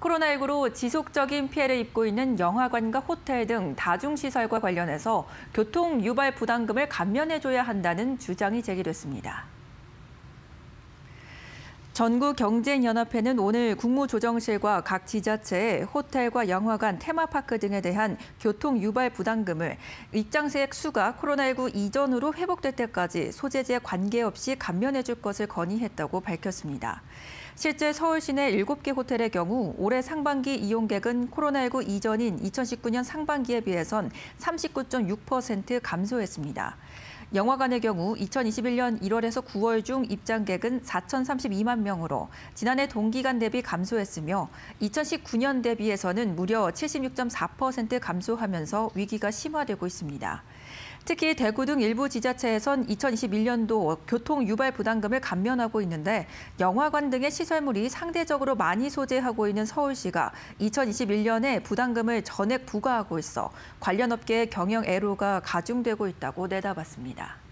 코로나19로 지속적인 피해를 입고 있는 영화관과 호텔 등 다중시설과 관련해서 교통 유발 부담금을 감면해줘야 한다는 주장이 제기됐습니다. 전국경제연합회는 오늘 국무조정실과 각 지자체에 호텔과 영화관, 테마파크 등에 대한 교통 유발 부담금을 입장세액 수가 코로나19 이전으로 회복될 때까지 소재지에 관계없이 감면해 줄 것을 건의했다고 밝혔습니다. 실제 서울 시내 7개 호텔의 경우 올해 상반기 이용객은 코로나19 이전인 2019년 상반기에 비해선 39.6% 감소했습니다. 영화관의 경우 2021년 1월에서 9월 중 입장객은 4,032만 명으로 지난해 동기간 대비 감소했으며 2019년 대비해서는 무려 76.4% 감소하면서 위기가 심화되고 있습니다. 특히 대구 등 일부 지자체에선 2021년도 교통 유발 부담금을 감면하고 있는데 영화관 등의 시설물이 상대적으로 많이 소재하고 있는 서울시가 2021년에 부담금을 전액 부과하고 있어 관련 업계의 경영 애로가 가중되고 있다고 내다봤습니다.